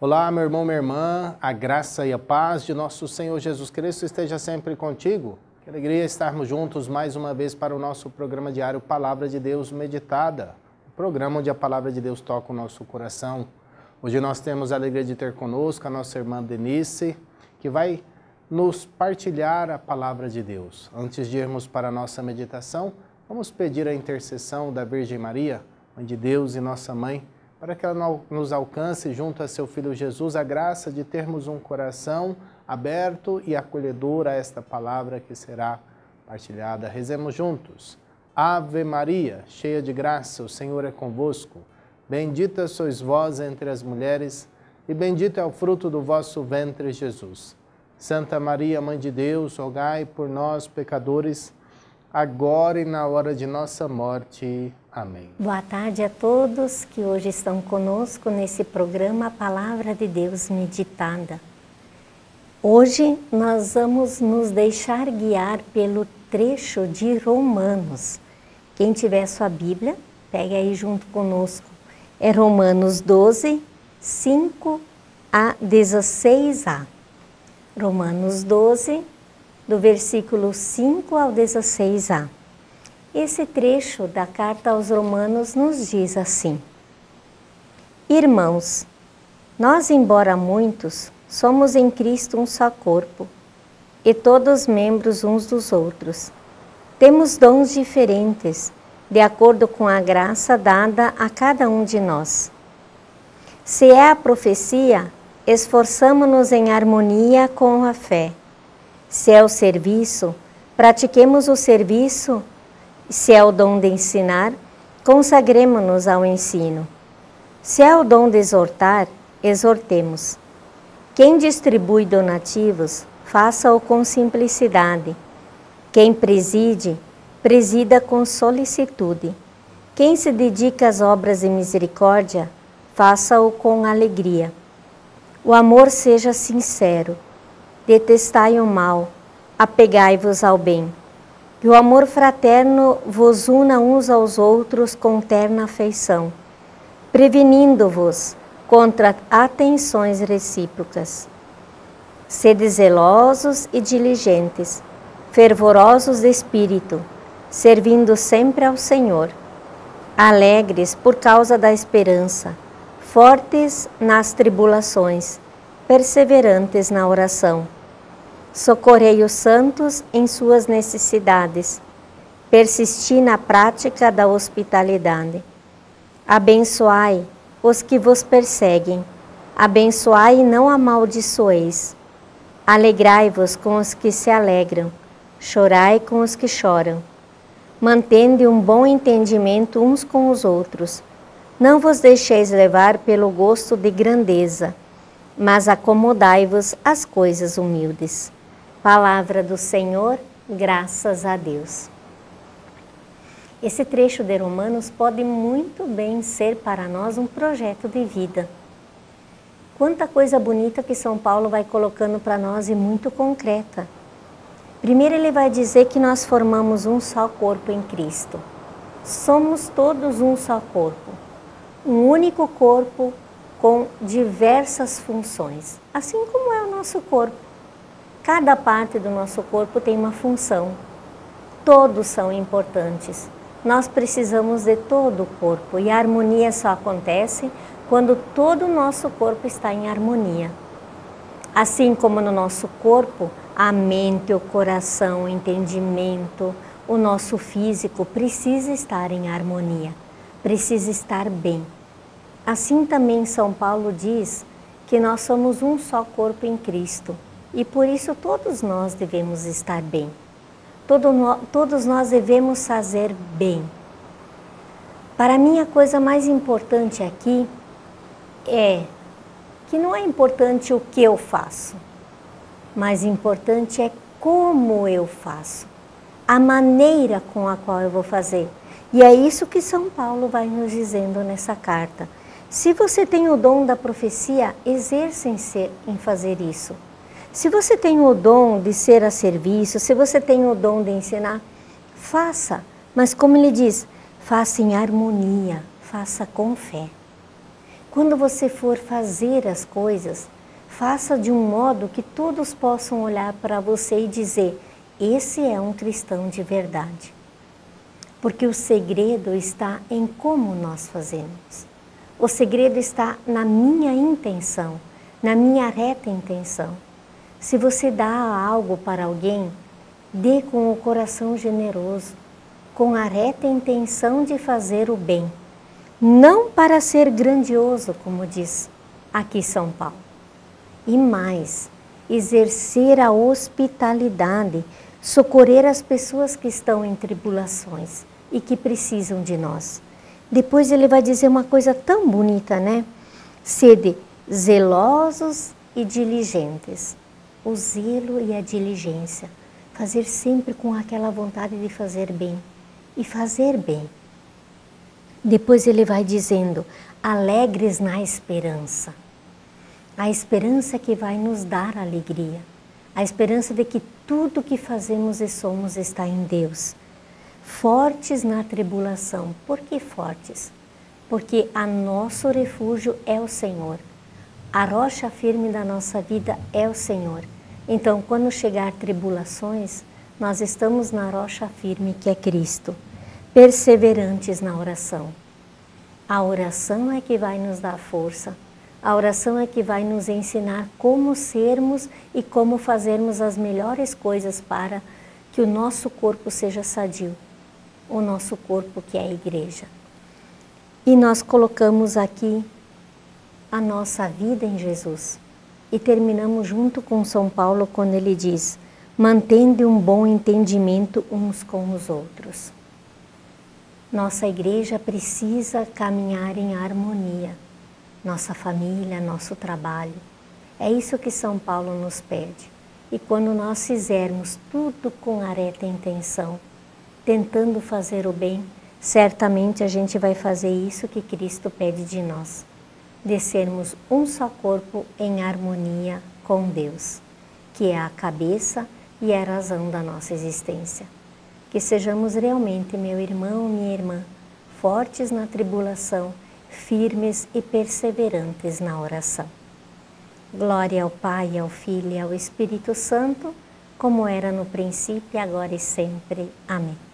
Olá, meu irmão, minha irmã, a graça e a paz de nosso Senhor Jesus Cristo esteja sempre contigo. Que alegria estarmos juntos mais uma vez para o nosso programa diário Palavra de Deus Meditada, o programa onde a Palavra de Deus toca o nosso coração. Hoje nós temos a alegria de ter conosco a nossa irmã Denise, que vai nos partilhar a Palavra de Deus. Antes de irmos para a nossa meditação, vamos pedir a intercessão da Virgem Maria, Mãe de Deus e nossa Mãe, para que ela nos alcance junto a seu Filho Jesus a graça de termos um coração aberto e acolhedor a esta palavra que será partilhada. Rezemos juntos. Ave Maria, cheia de graça, o Senhor é convosco. Bendita sois vós entre as mulheres, e bendito é o fruto do vosso ventre, Jesus. Santa Maria, Mãe de Deus, rogai por nós, pecadores, agora e na hora de nossa morte. Amém. Boa tarde a todos que hoje estão conosco nesse programa Palavra de Deus Meditada. Hoje nós vamos nos deixar guiar pelo trecho de Romanos. Quem tiver sua Bíblia, pegue aí junto conosco. É Romanos 12, 5 a 16a. Romanos 12, do versículo 5 ao 16a. Esse trecho da carta aos Romanos nos diz assim: Irmãos, nós, embora muitos, somos em Cristo um só corpo, e todos membros uns dos outros. Temos dons diferentes, de acordo com a graça dada a cada um de nós. Se é a profecia, esforçamo-nos em harmonia com a fé. Se é o serviço, pratiquemos o serviço se é o dom de ensinar, consagremos-nos ao ensino. Se é o dom de exortar, exortemos. Quem distribui donativos, faça-o com simplicidade. Quem preside, presida com solicitude. Quem se dedica às obras de misericórdia, faça-o com alegria. O amor seja sincero. Detestai o mal, apegai-vos ao bem. Que o amor fraterno vos una uns aos outros com terna afeição, prevenindo-vos contra atenções recíprocas. Sede zelosos e diligentes, fervorosos de espírito, servindo sempre ao Senhor, alegres por causa da esperança, fortes nas tribulações, perseverantes na oração socorrei os santos em suas necessidades, persisti na prática da hospitalidade. Abençoai os que vos perseguem, abençoai e não amaldiçoeis. Alegrai-vos com os que se alegram, chorai com os que choram. Mantende um bom entendimento uns com os outros. Não vos deixeis levar pelo gosto de grandeza, mas acomodai-vos às coisas humildes. Palavra do Senhor, graças a Deus. Esse trecho de Romanos pode muito bem ser para nós um projeto de vida. Quanta coisa bonita que São Paulo vai colocando para nós e muito concreta. Primeiro, ele vai dizer que nós formamos um só corpo em Cristo. Somos todos um só corpo, um único corpo com diversas funções, assim como é o nosso corpo. Cada parte do nosso corpo tem uma função. Todos são importantes. Nós precisamos de todo o corpo e a harmonia só acontece quando todo o nosso corpo está em harmonia. Assim como no nosso corpo, a mente, o coração, o entendimento, o nosso físico precisa estar em harmonia, precisa estar bem. Assim também São Paulo diz que nós somos um só corpo em Cristo e por isso todos nós devemos estar bem. Todo no, todos nós devemos fazer bem. Para mim, a coisa mais importante aqui é que não é importante o que eu faço, mas importante é como eu faço, a maneira com a qual eu vou fazer. E é isso que São Paulo vai nos dizendo nessa carta. Se você tem o dom da profecia, exercem-se em fazer isso. Se você tem o dom de ser a serviço, se você tem o dom de ensinar, faça. Mas como ele diz, faça em harmonia, faça com fé. quando você for fazer as coisas, faça de um modo que todos possam olhar para você e dizer: esse é um cristão de verdade. Porque o segredo está em como nós fazemos. O segredo está na minha intenção, na minha reta intenção. Se você dá algo para alguém, dê com o coração generoso, com a reta intenção de fazer o bem, não para ser grandioso, como diz aqui São Paulo. E mais, exercer a hospitalidade, socorrer as pessoas que estão em tribulações e que precisam de nós. Depois ele vai dizer uma coisa tão bonita, né? Sede zelosos e diligentes. O zelo e a diligência. Fazer sempre com aquela vontade de fazer bem. E fazer bem. Depois ele vai dizendo: alegres na esperança. A esperança que vai nos dar alegria. A esperança de que tudo que fazemos e somos está em Deus fortes na tribulação. Por que fortes? Porque a nosso refúgio é o Senhor. A rocha firme da nossa vida é o Senhor. Então, quando chegar tribulações, nós estamos na rocha firme que é Cristo, perseverantes na oração. A oração é que vai nos dar força. A oração é que vai nos ensinar como sermos e como fazermos as melhores coisas para que o nosso corpo seja sadio o nosso corpo, que é a igreja. E nós colocamos aqui a nossa vida em Jesus. E terminamos junto com São Paulo quando ele diz: mantendo um bom entendimento uns com os outros. Nossa igreja precisa caminhar em harmonia, nossa família, nosso trabalho. É isso que São Paulo nos pede. E quando nós fizermos tudo com a reta intenção, tentando fazer o bem, certamente a gente vai fazer isso que Cristo pede de nós, de sermos um só corpo em harmonia com Deus, que é a cabeça e a razão da nossa existência. Que sejamos realmente, meu irmão, minha irmã, fortes na tribulação, firmes e perseverantes na oração. Glória ao Pai, ao Filho e ao Espírito Santo, como era no princípio, agora e sempre. Amém.